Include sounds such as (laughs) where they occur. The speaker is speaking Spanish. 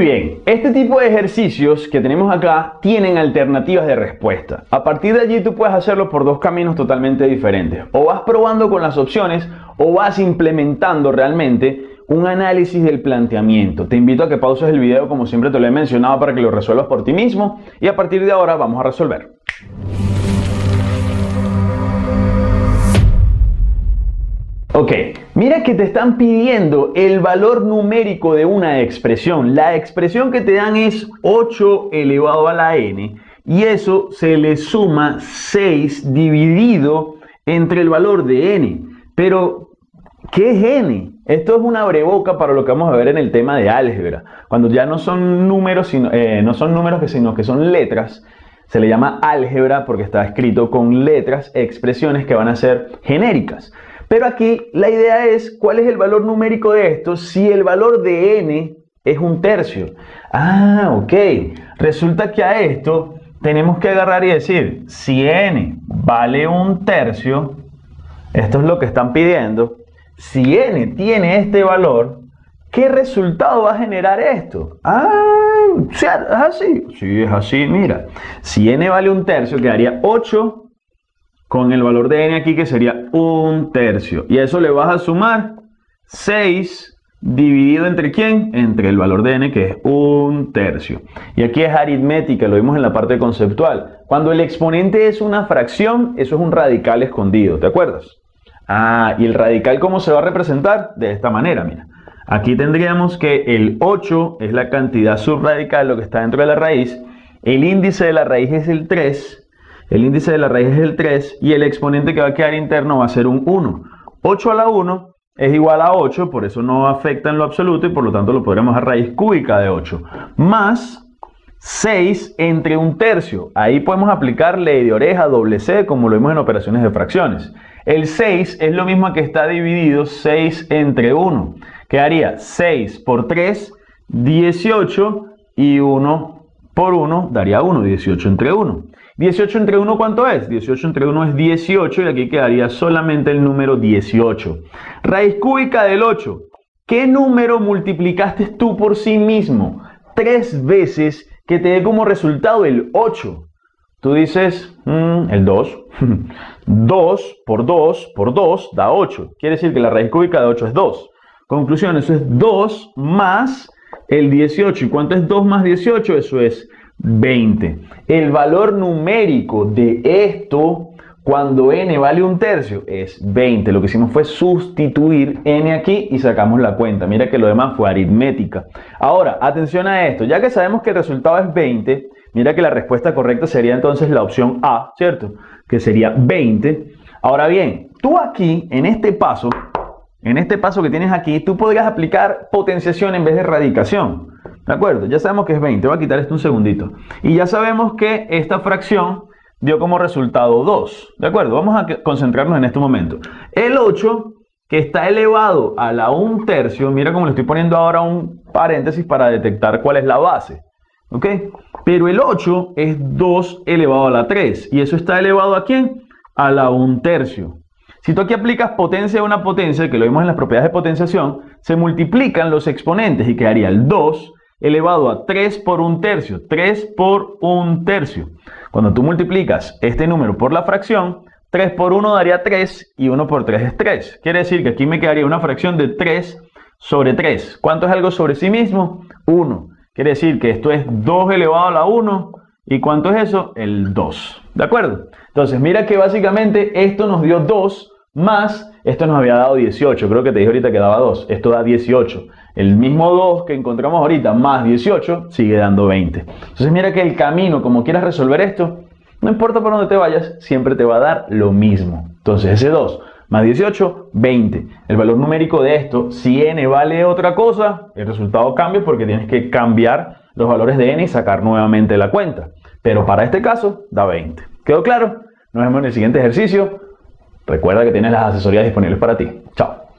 bien, este tipo de ejercicios que tenemos acá tienen alternativas de respuesta. A partir de allí tú puedes hacerlo por dos caminos totalmente diferentes. O vas probando con las opciones o vas implementando realmente un análisis del planteamiento. Te invito a que pauses el video como siempre te lo he mencionado para que lo resuelvas por ti mismo y a partir de ahora vamos a resolver. Ok, mira que te están pidiendo el valor numérico de una expresión. La expresión que te dan es 8 elevado a la n y eso se le suma 6 dividido entre el valor de n. Pero, ¿qué es n? Esto es una breboca para lo que vamos a ver en el tema de álgebra. Cuando ya no son números, sino, eh, no son números sino que son letras, se le llama álgebra porque está escrito con letras, expresiones que van a ser genéricas. Pero aquí la idea es cuál es el valor numérico de esto si el valor de n es un tercio. Ah, ok. Resulta que a esto tenemos que agarrar y decir, si n vale un tercio, esto es lo que están pidiendo, si n tiene este valor, ¿qué resultado va a generar esto? Ah, ¿es así? Sí, es así, mira. Si n vale un tercio, quedaría 8 con el valor de n aquí que sería un tercio. Y a eso le vas a sumar 6 dividido entre quién? Entre el valor de n que es un tercio. Y aquí es aritmética, lo vimos en la parte conceptual. Cuando el exponente es una fracción, eso es un radical escondido, ¿te acuerdas? Ah, y el radical ¿cómo se va a representar? De esta manera, mira. Aquí tendríamos que el 8 es la cantidad subradical, lo que está dentro de la raíz. El índice de la raíz es el 3 el índice de la raíz es el 3 y el exponente que va a quedar interno va a ser un 1. 8 a la 1 es igual a 8, por eso no afecta en lo absoluto y por lo tanto lo podremos a raíz cúbica de 8. Más 6 entre un tercio. Ahí podemos aplicar ley de oreja, doble C, como lo vimos en operaciones de fracciones. El 6 es lo mismo que está dividido 6 entre 1. Quedaría 6 por 3, 18 y 1 por 1 daría 1, 18 entre 1. 18 entre 1, ¿cuánto es? 18 entre 1 es 18 y aquí quedaría solamente el número 18. Raíz cúbica del 8. ¿Qué número multiplicaste tú por sí mismo? Tres veces que te dé como resultado el 8. Tú dices, mm, el 2. 2 (laughs) por 2 por 2 da 8. Quiere decir que la raíz cúbica de 8 es 2. Conclusión, eso es 2 más el 18. ¿Y cuánto es 2 más 18? Eso es 20. El valor numérico de esto cuando n vale un tercio es 20. Lo que hicimos fue sustituir n aquí y sacamos la cuenta. Mira que lo demás fue aritmética. Ahora, atención a esto. Ya que sabemos que el resultado es 20, mira que la respuesta correcta sería entonces la opción A, ¿cierto? Que sería 20. Ahora bien, tú aquí, en este paso, en este paso que tienes aquí, tú podrías aplicar potenciación en vez de radicación. ¿De acuerdo? Ya sabemos que es 20. Voy a quitar esto un segundito. Y ya sabemos que esta fracción dio como resultado 2. ¿De acuerdo? Vamos a concentrarnos en este momento. El 8, que está elevado a la 1 tercio, mira cómo le estoy poniendo ahora un paréntesis para detectar cuál es la base. ¿Ok? Pero el 8 es 2 elevado a la 3. ¿Y eso está elevado a quién? A la 1 tercio. Si tú aquí aplicas potencia a una potencia, que lo vimos en las propiedades de potenciación, se multiplican los exponentes y quedaría el 2 elevado a 3 por un tercio. 3 por un tercio. Cuando tú multiplicas este número por la fracción, 3 por 1 daría 3 y 1 por 3 es 3. Quiere decir que aquí me quedaría una fracción de 3 sobre 3. ¿Cuánto es algo sobre sí mismo? 1. Quiere decir que esto es 2 elevado a la 1. ¿Y cuánto es eso? El 2. ¿De acuerdo? Entonces, mira que básicamente esto nos dio 2 más, esto nos había dado 18, creo que te dije ahorita que daba 2, esto da 18. El mismo 2 que encontramos ahorita más 18 sigue dando 20. Entonces mira que el camino, como quieras resolver esto, no importa por dónde te vayas, siempre te va a dar lo mismo. Entonces ese 2 más 18, 20. El valor numérico de esto, si n vale otra cosa, el resultado cambia porque tienes que cambiar los valores de n y sacar nuevamente la cuenta. Pero para este caso da 20. ¿Quedó claro? Nos vemos en el siguiente ejercicio. Recuerda que tienes las asesorías disponibles para ti. Chao.